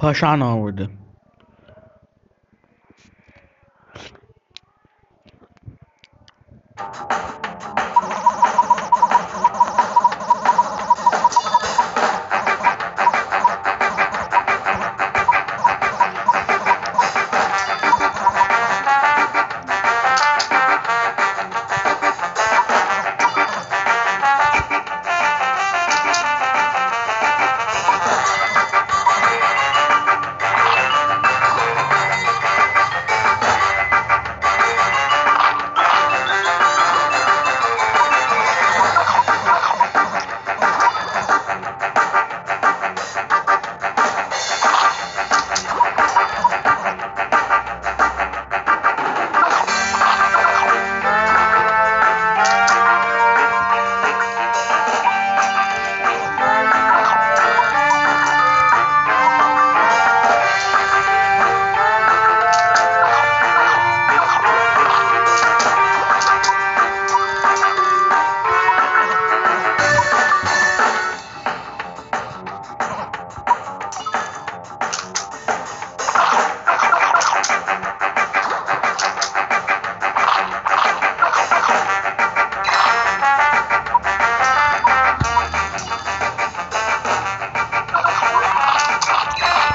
push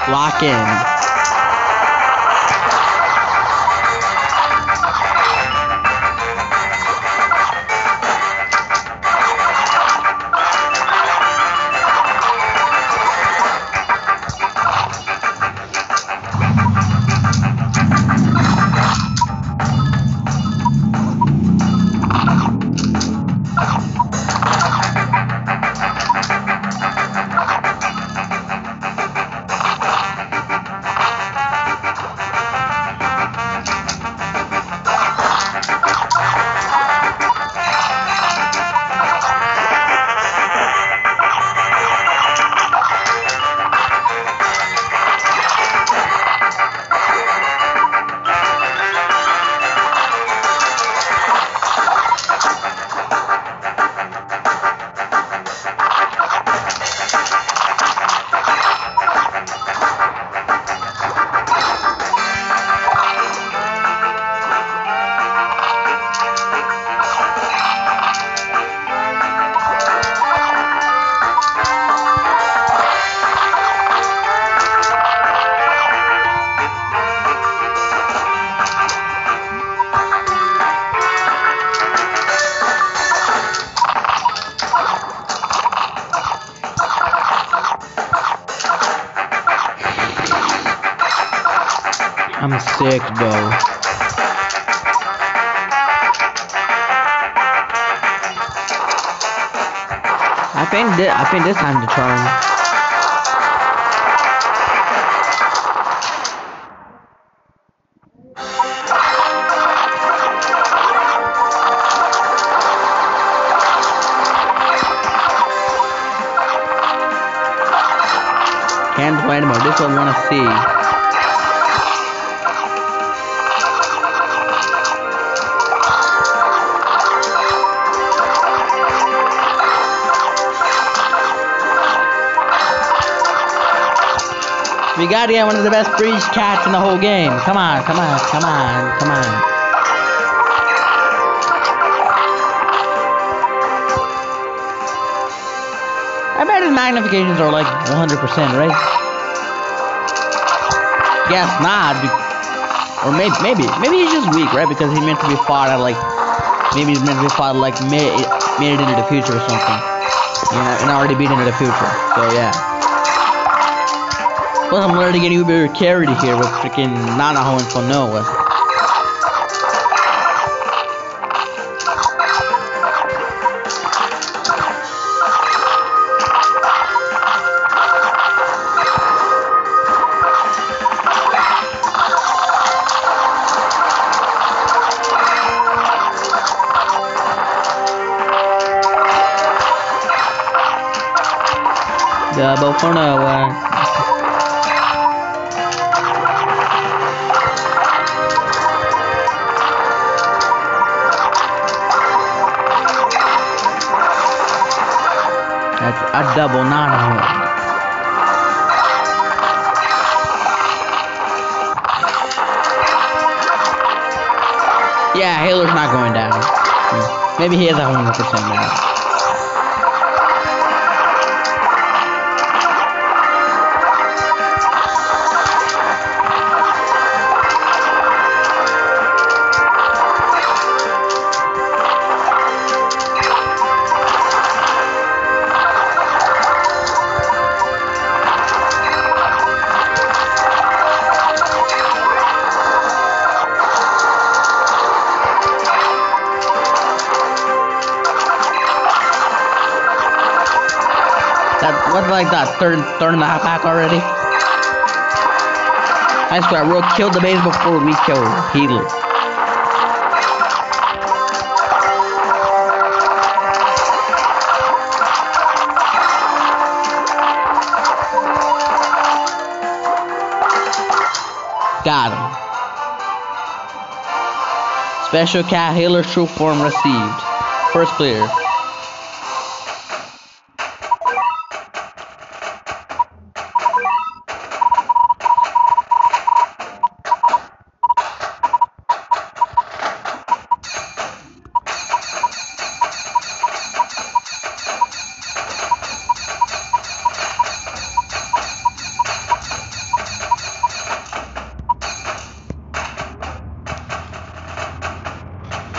Lock in. I'm sick, bro. I think this, I think this time to turn. Can't play anymore. This one wanna see. We gotta get one of the best breed cats in the whole game. Come on, come on, come on, come on. I bet his magnifications are like 100%, right? Guess not. Or maybe, maybe, maybe he's just weak, right? Because he's meant to be fought at like, maybe he's meant to be fought like made, made it into the future or something. Yeah, and already beat into the future. So yeah. I'm learning getting Uber carried here with freaking Nanaho and Konoha. Double Konoha. That's Adda Bonadio. Yeah, Halo's not going down. Maybe he is 100% now. That like that third third and a half back already? I swear, we'll kill the base before we kill Healer. Got him. Special cat healer true form received. First clear.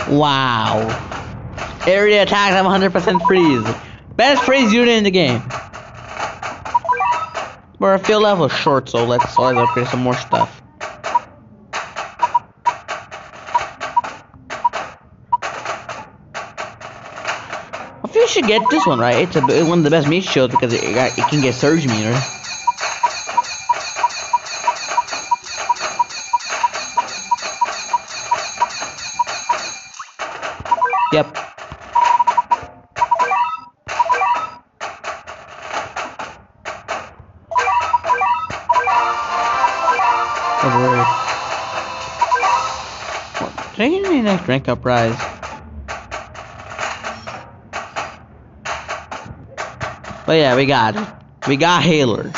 Wow. Area attacks have 100% freeze. Best freeze unit in the game. But our field level short, so let's, so let's upgrade some more stuff. I feel you should get this one, right? It's a, one of the best meat shields because it, it, it can get surge meter. Yep. Overrated. Did I get any next rank up rise? But yeah, we got it. We got Healer.